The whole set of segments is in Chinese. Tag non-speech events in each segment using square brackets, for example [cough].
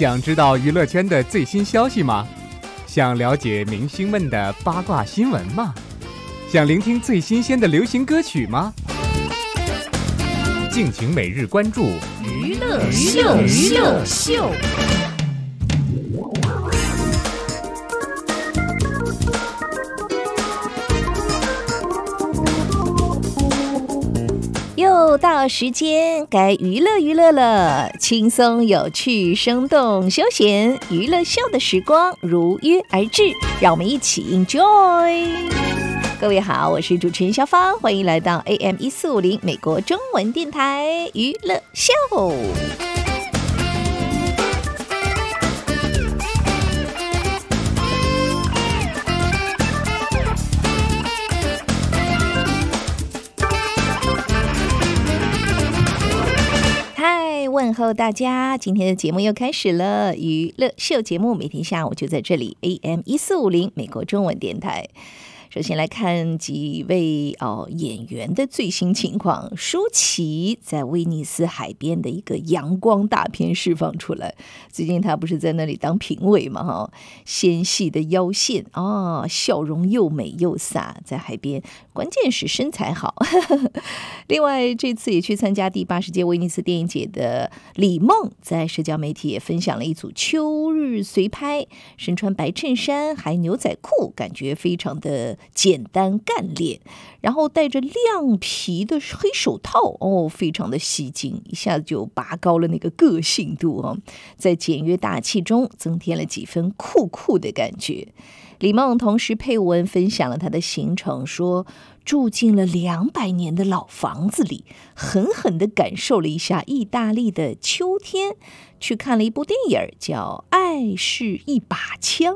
想知道娱乐圈的最新消息吗？想了解明星们的八卦新闻吗？想聆听最新鲜的流行歌曲吗？敬请每日关注娱乐秀，娱乐秀。到时间该娱乐娱乐了，轻松有趣、生动休闲娱乐秀的时光如约而至，让我们一起 enjoy。各位好，我是主持人肖芳，欢迎来到 AM 一四五零美国中文电台娱乐秀。候大家！今天的节目又开始了，娱乐秀节目每天下午就在这里，AM 一四五零美国中文电台。首先来看几位哦演员的最新情况。舒淇在威尼斯海边的一个阳光大片释放出来。最近她不是在那里当评委嘛？哈，纤细的腰线啊，笑容又美又飒，在海边，关键是身材好。[laughs] 另外，这次也去参加第八十届威尼斯电影节的李梦，在社交媒体也分享了一组秋日随拍，身穿白衬衫还牛仔裤，感觉非常的。简单干练，然后戴着亮皮的黑手套，哦，非常的吸睛，一下子就拔高了那个个性度哦，在简约大气中增添了几分酷酷的感觉。李梦同时配文分享了他的行程，说住进了两百年的老房子里，狠狠的感受了一下意大利的秋天。去看了一部电影，叫《爱是一把枪》。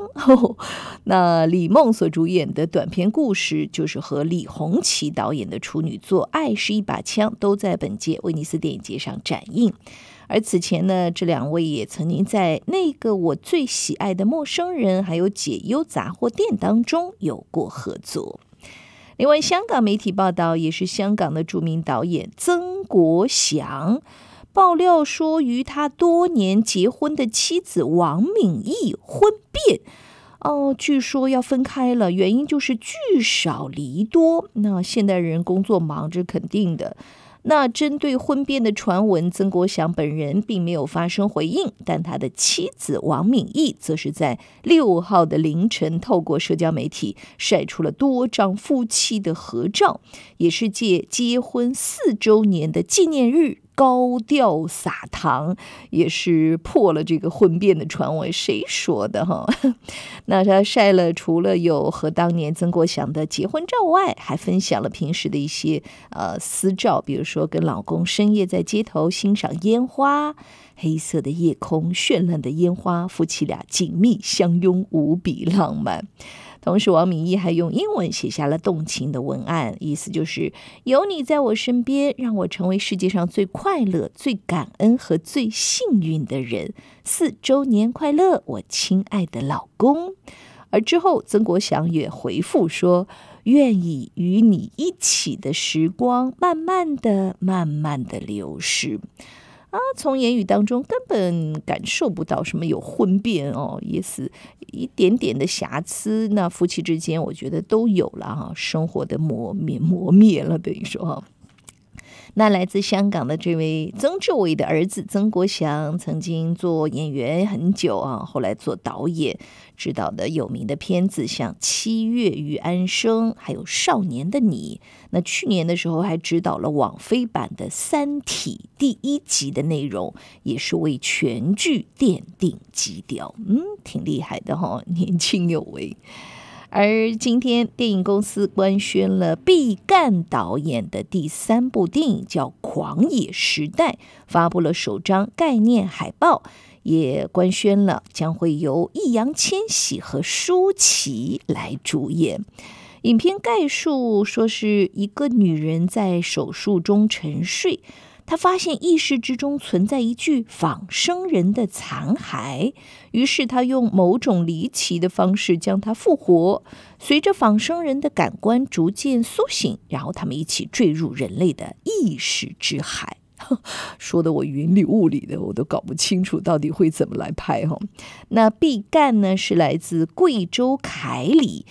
[laughs] 那李梦所主演的短片故事，就是和李红旗导演的处女作《爱是一把枪》都在本届威尼斯电影节上展映。而此前呢，这两位也曾经在那个我最喜爱的陌生人，还有解忧杂货店当中有过合作。另外，香港媒体报道，也是香港的著名导演曾国祥。爆料说，与他多年结婚的妻子王敏义婚变，哦，据说要分开了，原因就是聚少离多。那现代人工作忙，这肯定的。那针对婚变的传闻，曾国祥本人并没有发声回应，但他的妻子王敏义则是在六号的凌晨，透过社交媒体晒出了多张夫妻的合照，也是借结婚四周年的纪念日。高调撒糖也是破了这个婚变的传闻，谁说的哈？[laughs] 那他晒了除了有和当年曾国祥的结婚照外，还分享了平时的一些呃私照，比如说跟老公深夜在街头欣赏烟花，黑色的夜空，绚烂的烟花，夫妻俩紧密相拥，无比浪漫。同时，王敏义还用英文写下了动情的文案，意思就是有你在我身边，让我成为世界上最快乐、最感恩和最幸运的人。四周年快乐，我亲爱的老公。而之后，曾国祥也回复说：“愿意与你一起的时光，慢慢的、慢慢的流逝。”啊，从言语当中根本感受不到什么有婚变哦，也是一点点的瑕疵。那夫妻之间，我觉得都有了哈，生活的磨灭磨灭了，等于说。那来自香港的这位曾志伟的儿子曾国祥，曾经做演员很久啊，后来做导演，指导的有名的片子像《七月与安生》，还有《少年的你》。那去年的时候还指导了网飞版的《三体》第一集的内容，也是为全剧奠定基调。嗯，挺厉害的哈，年轻有为。而今天，电影公司官宣了毕赣导演的第三部电影，叫《狂野时代》，发布了首张概念海报，也官宣了将会由易烊千玺和舒淇来主演。影片概述说，是一个女人在手术中沉睡。他发现意识之中存在一具仿生人的残骸，于是他用某种离奇的方式将他复活。随着仿生人的感官逐渐苏醒，然后他们一起坠入人类的意识之海。[laughs] 说的我云里雾里的，我都搞不清楚到底会怎么来拍哈。那毕赣呢是来自贵州凯里。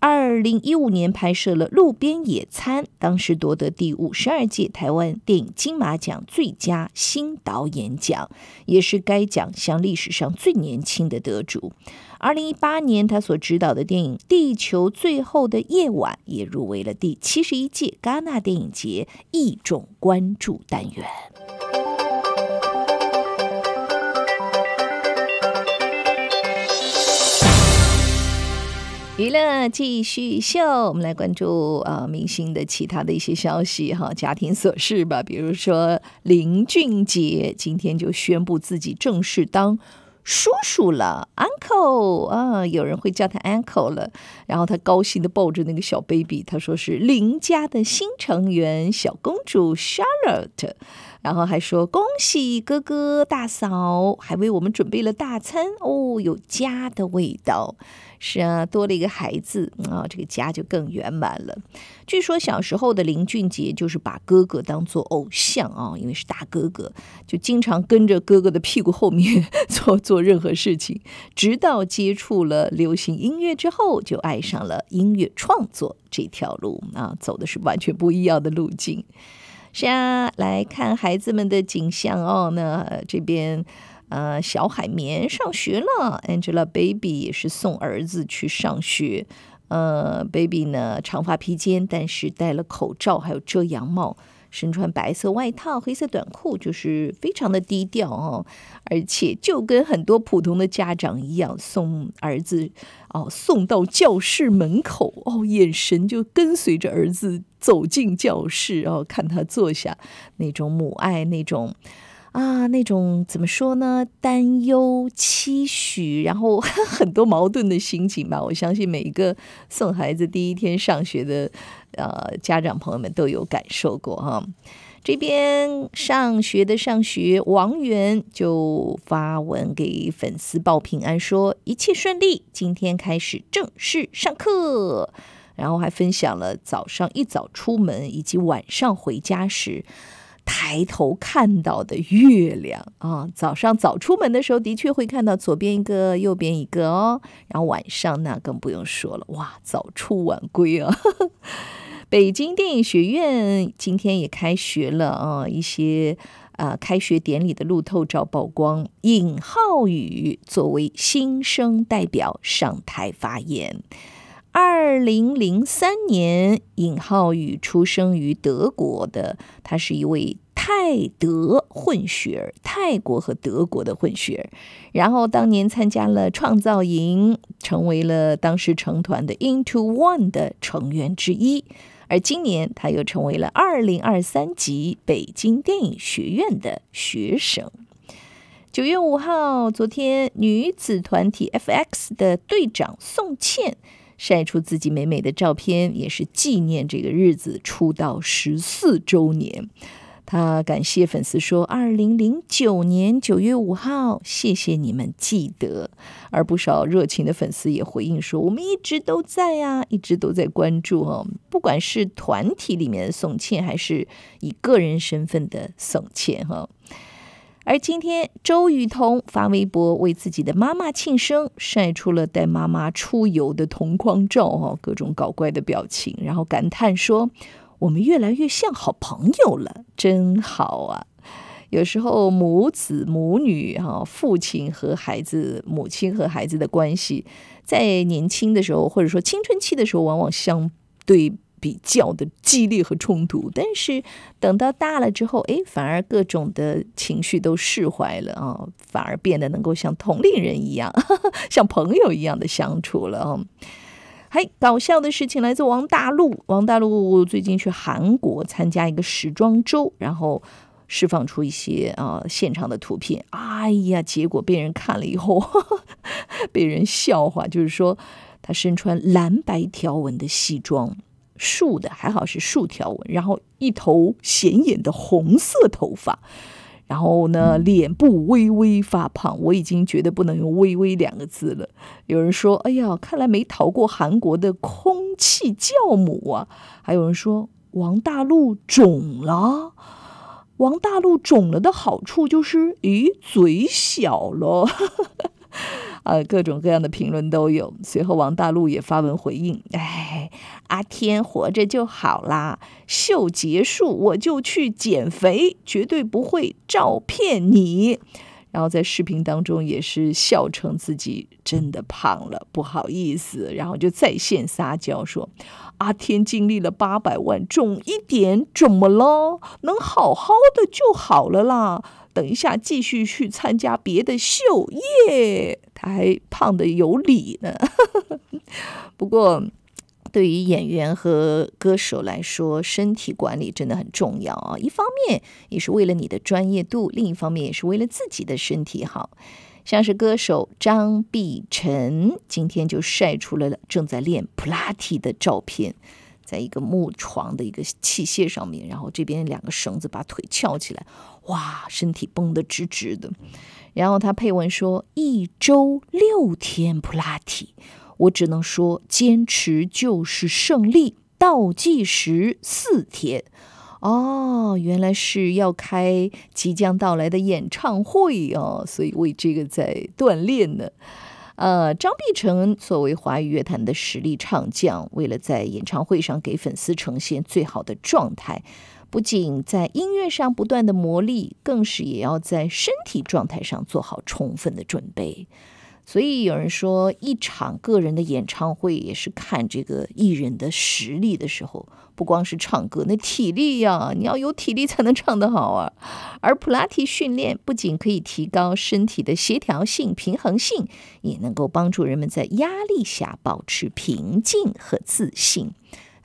二零一五年拍摄了《路边野餐》，当时夺得第五十二届台湾电影金马奖最佳新导演奖，也是该奖项历史上最年轻的得主。二零一八年，他所执导的电影《地球最后的夜晚》也入围了第七十一届戛纳电影节一种关注单元。娱乐继续秀，我们来关注啊明星的其他的一些消息哈，家庭琐事吧。比如说林俊杰今天就宣布自己正式当叔叔了，uncle 啊，有人会叫他 uncle 了。然后他高兴的抱着那个小 baby，他说是林家的新成员小公主 Charlotte。然后还说恭喜哥哥大嫂，还为我们准备了大餐哦，有家的味道。是啊，多了一个孩子啊，这个家就更圆满了。据说小时候的林俊杰就是把哥哥当做偶像啊，因为是大哥哥，就经常跟着哥哥的屁股后面 [laughs] 做做任何事情。直到接触了流行音乐之后，就爱上了音乐创作这条路啊，走的是完全不一样的路径。是啊，来看孩子们的景象哦，那这边。呃，小海绵上学了，Angelababy 也是送儿子去上学。呃，Baby 呢，长发披肩，但是戴了口罩，还有遮阳帽，身穿白色外套、黑色短裤，就是非常的低调哦。而且就跟很多普通的家长一样，送儿子哦送到教室门口哦，眼神就跟随着儿子走进教室哦，看他坐下，那种母爱，那种。啊，那种怎么说呢？担忧、期许，然后 [laughs] 很多矛盾的心情吧。我相信每一个送孩子第一天上学的呃家长朋友们都有感受过哈。这边上学的上学，王源就发文给粉丝报平安，说一切顺利，今天开始正式上课。然后还分享了早上一早出门以及晚上回家时。抬头看到的月亮啊，早上早出门的时候，的确会看到左边一个，右边一个哦。然后晚上那更不用说了，哇，早出晚归啊！[laughs] 北京电影学院今天也开学了啊，一些啊开学典礼的路透照曝光，尹浩宇作为新生代表上台发言。二零零三年，尹浩宇出生于德国的，他是一位泰德混血儿，泰国和德国的混血儿。然后当年参加了创造营，成为了当时成团的 Into One 的成员之一。而今年他又成为了二零二三级北京电影学院的学生。九月五号，昨天女子团体 FX 的队长宋茜。晒出自己美美的照片，也是纪念这个日子出道十四周年。他感谢粉丝说：“二零零九年九月五号，谢谢你们记得。”而不少热情的粉丝也回应说：“我们一直都在呀，一直都在关注哦。不管是团体里面的宋茜，还是以个人身份的宋茜，哈。”而今天，周雨彤发微博为自己的妈妈庆生，晒出了带妈妈出游的同框照，哦，各种搞怪的表情，然后感叹说：“我们越来越像好朋友了，真好啊！”有时候母子、母女，哈，父亲和孩子、母亲和孩子的关系，在年轻的时候，或者说青春期的时候，往往相对。比较的激烈和冲突，但是等到大了之后，哎，反而各种的情绪都释怀了啊，反而变得能够像同龄人一样，[laughs] 像朋友一样的相处了啊。还搞笑的事情来自王大陆，王大陆最近去韩国参加一个时装周，然后释放出一些啊现场的图片，哎呀，结果被人看了以后，[laughs] 被人笑话，就是说他身穿蓝白条纹的西装。竖的还好是竖条纹，然后一头显眼的红色头发，然后呢，脸部微微发胖，我已经觉得不能用“微微”两个字了。有人说：“哎呀，看来没逃过韩国的空气酵母啊！”还有人说：“王大陆肿了。”王大陆肿了的好处就是，咦，嘴小了。呃，各种各样的评论都有。随后，王大陆也发文回应：“哎，阿天活着就好啦，秀结束我就去减肥，绝对不会照骗你。”然后在视频当中也是笑称自己真的胖了，不好意思，然后就在线撒娇说：“阿天经历了八百万，重一点怎么了？能好好的就好了啦。等一下继续去参加别的秀耶。”他还胖的有理呢，[laughs] 不过。对于演员和歌手来说，身体管理真的很重要啊！一方面也是为了你的专业度，另一方面也是为了自己的身体好。像是歌手张碧晨今天就晒出了正在练普拉提的照片，在一个木床的一个器械上面，然后这边两个绳子把腿翘起来，哇，身体绷得直直的。然后他配文说：“一周六天普拉提。”我只能说，坚持就是胜利。倒计时四天，哦，原来是要开即将到来的演唱会哦，所以为这个在锻炼呢。呃，张碧晨作为华语乐坛的实力唱将，为了在演唱会上给粉丝呈现最好的状态，不仅在音乐上不断的磨砺，更是也要在身体状态上做好充分的准备。所以有人说，一场个人的演唱会也是看这个艺人的实力的时候，不光是唱歌，那体力呀，你要有体力才能唱得好啊。而普拉提训练不仅可以提高身体的协调性、平衡性，也能够帮助人们在压力下保持平静和自信。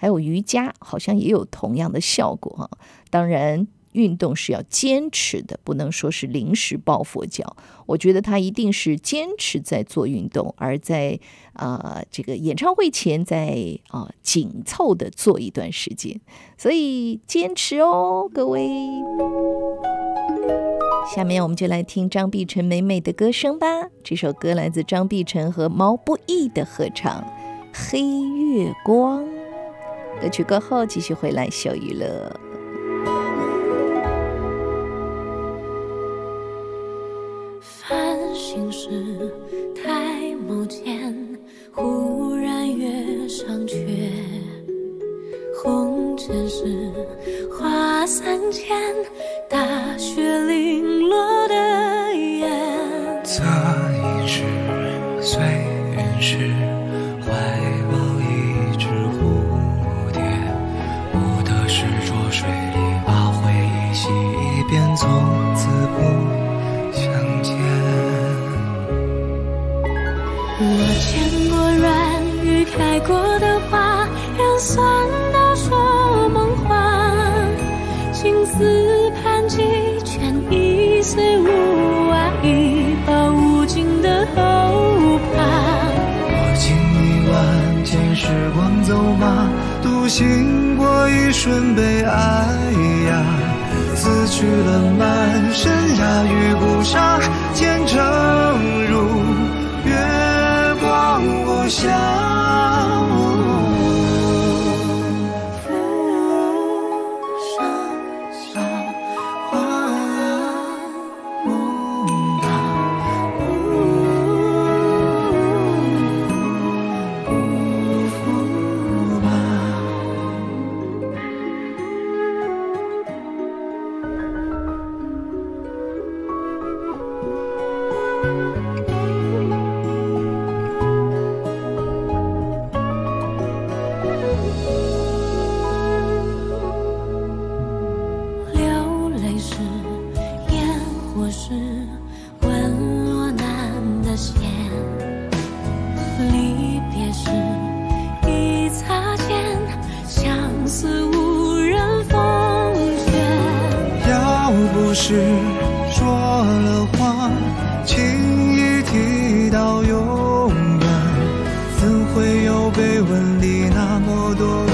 还有瑜伽，好像也有同样的效果哈。当然。运动是要坚持的，不能说是临时抱佛脚。我觉得他一定是坚持在做运动，而在啊这个演唱会前，在啊紧凑的做一段时间，所以坚持哦，各位。下面我们就来听张碧晨美美的歌声吧。这首歌来自张碧晨和毛不易的合唱《黑月光》。歌曲过后，继续回来秀娱乐。心事太眸间，忽然月上缺。红尘是花三千，大雪零落的眼。择一枝随云逝，算到说梦话。青丝盘几圈，一岁无爱，一报无尽的后怕。我经历万千时光走马，独行过一瞬悲哀呀。撕去了满身雅与孤沙，前程如。故乡。是说了谎轻易提到永远怎会有碑文里那么多？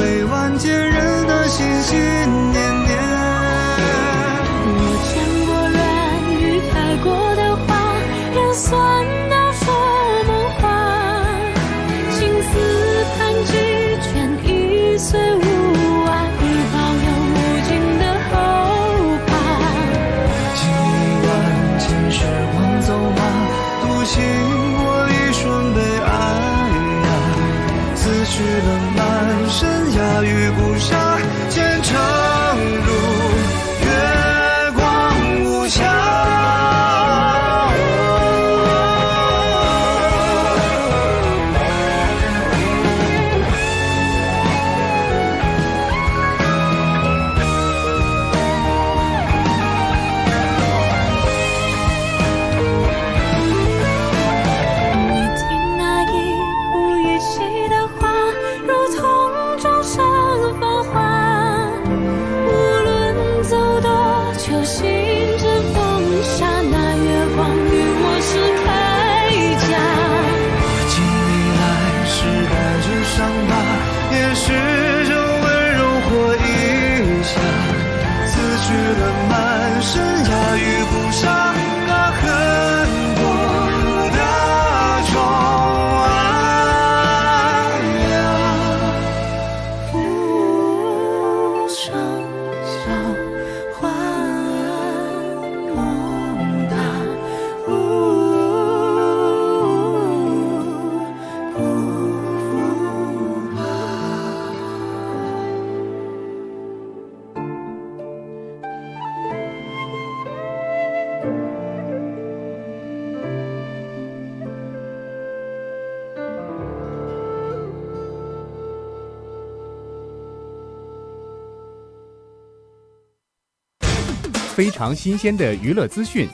非常新鲜的娱乐资讯，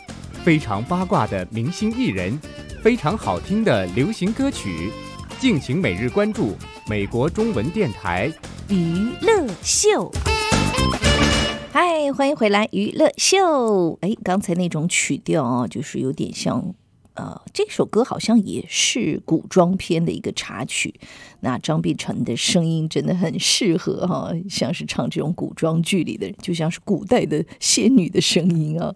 非常八卦的明星艺人，非常好听的流行歌曲，敬请每日关注美国中文电台。娱乐秀。嗨，欢迎回来，娱乐秀。哎，刚才那种曲调啊，就是有点像，呃，这首歌好像也是古装片的一个插曲。那张碧晨的声音真的很适合哈、像是唱这种古装剧里的，就像是古代的仙女的声音啊。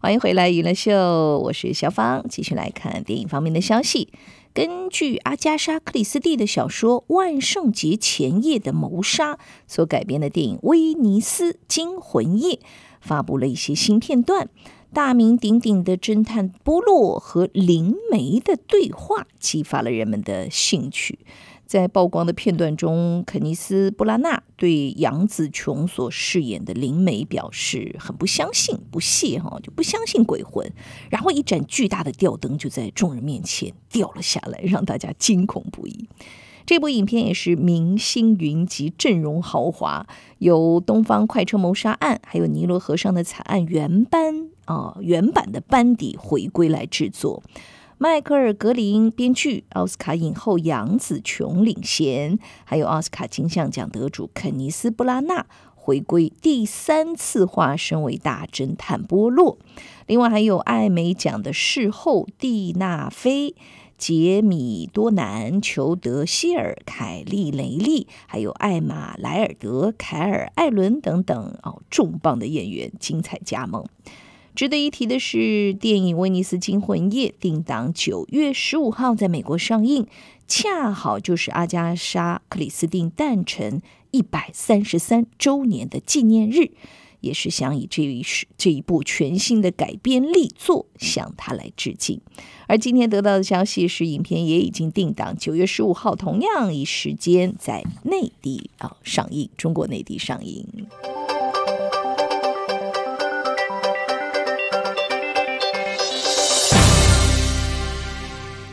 欢迎回来，娱乐秀，我是小芳，继续来看电影方面的消息。根据阿加莎·克里斯蒂的小说《万圣节前夜的谋杀》所改编的电影《威尼斯惊魂夜》发布了一些新片段。大名鼎鼎的侦探波洛和灵媒的对话，激发了人们的兴趣。在曝光的片段中，肯尼斯·布拉纳对杨紫琼所饰演的灵媒表示很不相信、不屑哈，就不相信鬼魂。然后一盏巨大的吊灯就在众人面前掉了下来，让大家惊恐不已。这部影片也是明星云集，阵容豪华，有《东方快车谋杀案》还有《尼罗河上的惨案》原班啊、原版的班底回归来制作。迈克尔·格林编剧，奥斯卡影后杨紫琼领衔，还有奥斯卡金像奖得主肯尼斯·布拉纳回归第三次化身为大侦探波洛。另外还有艾美奖的视后蒂娜菲。杰米·多南、裘德·希尔、凯利·雷利，还有艾玛·莱尔德、凯尔·艾伦等等哦，重磅的演员精彩加盟。值得一提的是，电影《威尼斯惊魂夜》定档九月十五号在美国上映，恰好就是阿加莎·克里斯汀诞辰一百三十三周年的纪念日，也是想以这一这一部全新的改编力作向他来致敬。而今天得到的消息是，影片也已经定档九月十五号，同样以时间在内地啊上映，中国内地上映。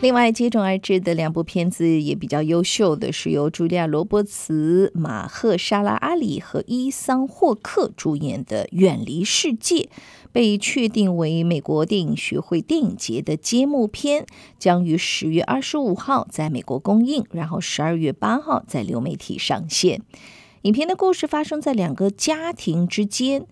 另外，接踵而至的两部片子也比较优秀的是由茱莉亚·罗伯茨、马赫沙拉·阿里和伊桑·霍克主演的《远离世界》，被确定为美国电影学会电影节的揭幕片，将于十月二十五号在美国公映，然后十二月八号在流媒体上线。影片的故事发生在两个家庭之间。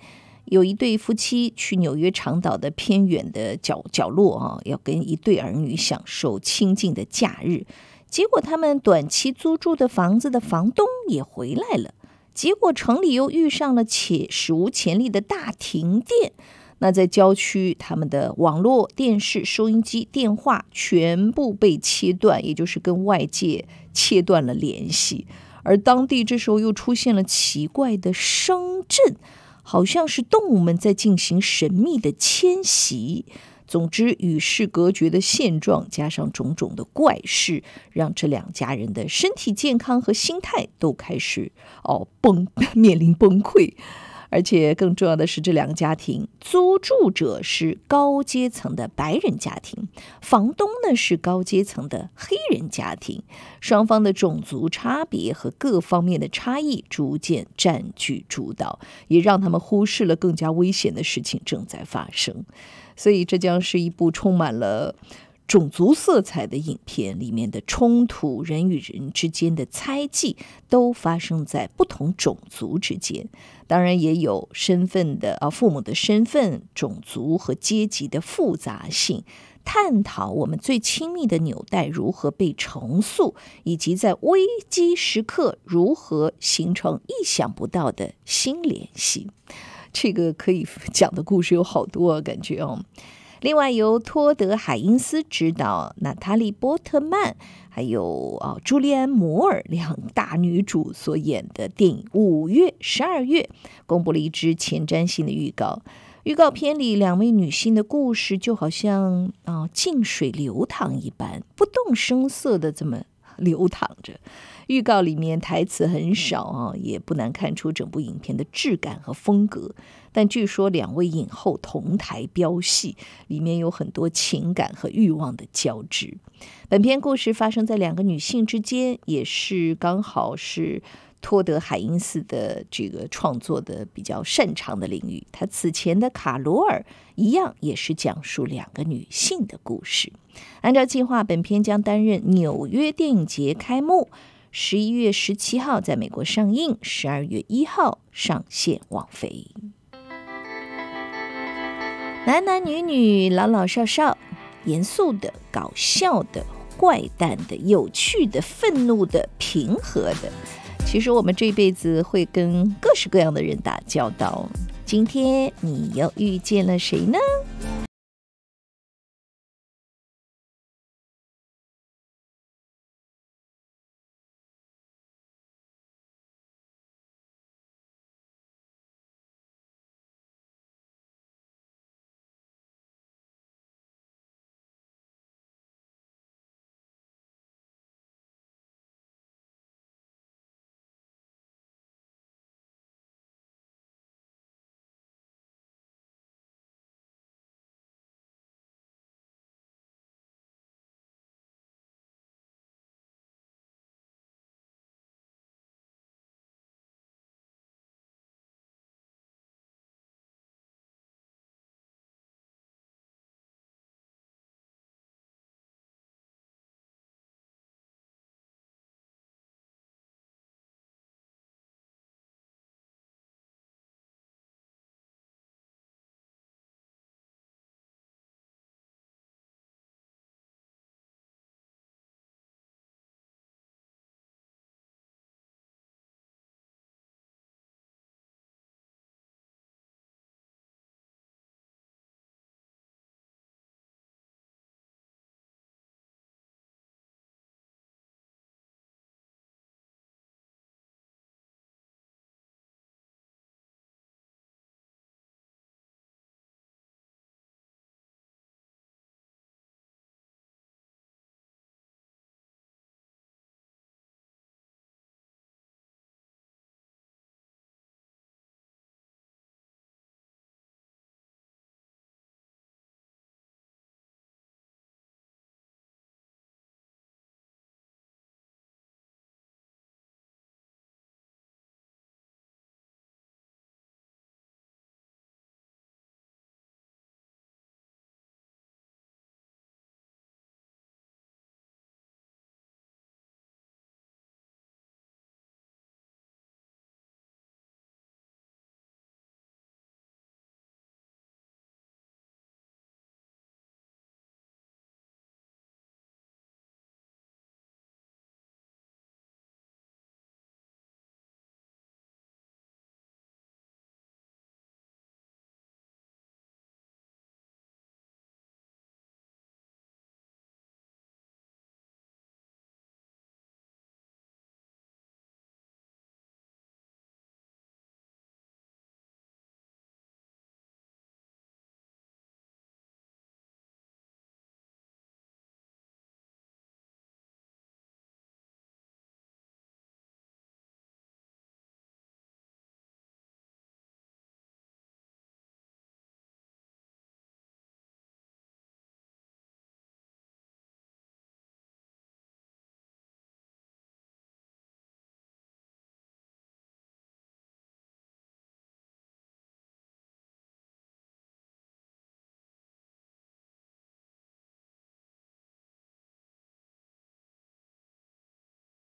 有一对夫妻去纽约长岛的偏远的角角落啊，要跟一对儿女享受清静的假日。结果他们短期租住的房子的房东也回来了，结果城里又遇上了且史无前例的大停电。那在郊区，他们的网络、电视、收音机、电话全部被切断，也就是跟外界切断了联系。而当地这时候又出现了奇怪的声震。好像是动物们在进行神秘的迁徙。总之，与世隔绝的现状加上种种的怪事，让这两家人的身体健康和心态都开始哦崩，[laughs] 面临崩溃。而且更重要的是，这两个家庭租住者是高阶层的白人家庭，房东呢是高阶层的黑人家庭，双方的种族差别和各方面的差异逐渐占据主导，也让他们忽视了更加危险的事情正在发生。所以，这将是一部充满了。种族色彩的影片里面的冲突，人与人之间的猜忌，都发生在不同种族之间。当然，也有身份的啊，父母的身份、种族和阶级的复杂性，探讨我们最亲密的纽带如何被重塑，以及在危机时刻如何形成意想不到的新联系。这个可以讲的故事有好多、啊，感觉哦。另外，由托德·海因斯执导，娜塔莉·波特曼还有啊朱利安·摩尔两大女主所演的电影，五月、十二月公布了一支前瞻性的预告。预告片里，两位女性的故事就好像啊静水流淌一般，不动声色的这么流淌着。预告里面台词很少啊，也不难看出整部影片的质感和风格。但据说两位影后同台飙戏，里面有很多情感和欲望的交织。本片故事发生在两个女性之间，也是刚好是托德海因斯的这个创作的比较擅长的领域。他此前的《卡罗尔》一样也是讲述两个女性的故事。按照计划，本片将担任纽约电影节开幕，十一月十七号在美国上映，十二月一号上线网飞。男男女女、老老少少，严肃的、搞笑的、怪诞的、有趣的、愤怒的、平和的。其实我们这辈子会跟各式各样的人打交道。今天你又遇见了谁呢？